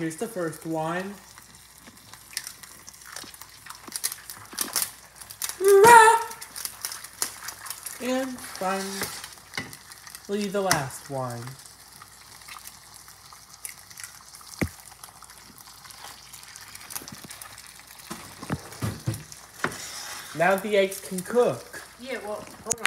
here's the first one. And finally, the last one. Now the eggs can cook. Yeah, well, hold.